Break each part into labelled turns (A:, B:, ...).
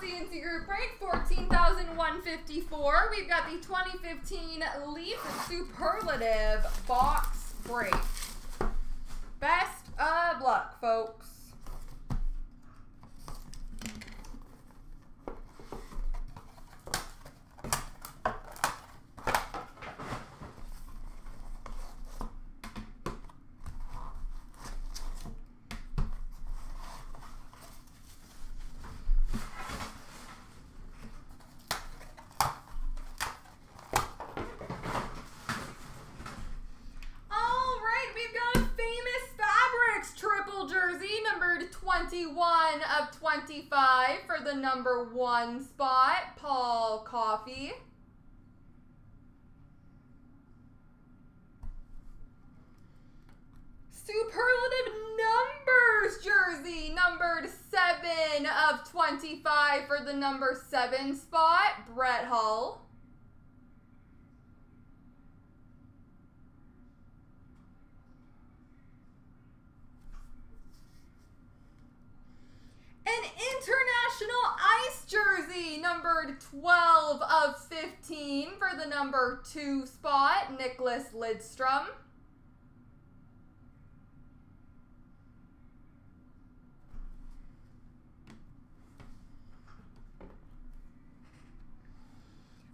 A: CNC Group Break 14,154. We've got the 2015 Leaf Superlative Box Break. Best of luck, folks. All right, we've got a famous fabrics triple jersey, numbered 21 of 25 for the number one spot, Paul Coffey. Superlative numbers jersey, numbered 7 of 25 for the number 7 spot, Brett Hull. An international ice jersey, numbered 12 of 15 for the number 2 spot, Nicklas Lidstrom.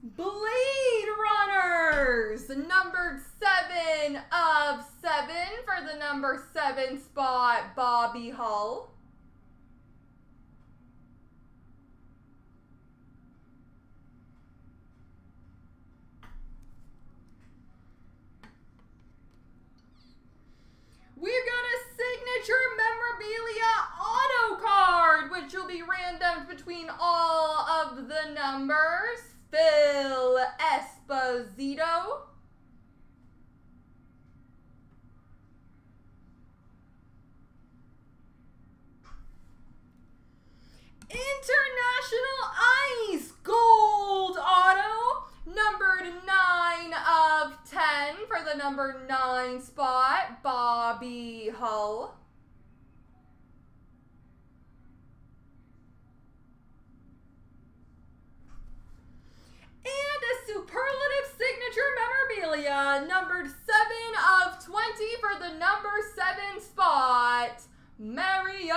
A: Blade Runners, numbered 7 of 7 for the number 7 spot, Bobby Hull. The numbers. Phil Esposito. International Ice Gold Auto, numbered 9 of 10 for the number 9 spot, Bobby Hull. Uh, memorabilia, numbered 7 of 20 for the number 7 spot, Mario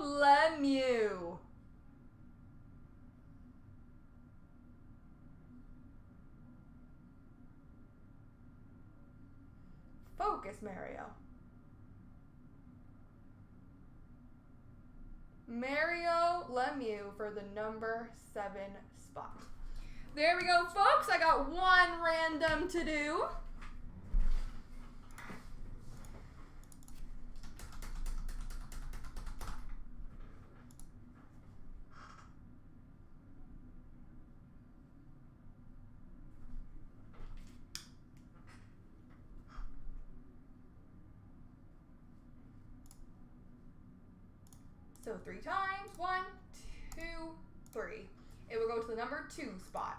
A: Lemieux. Focus, Mario. Mario Lemieux for the number seven spot. There we go, folks. I got one random to do. So three times. One, two, three. It will go to the number two spot.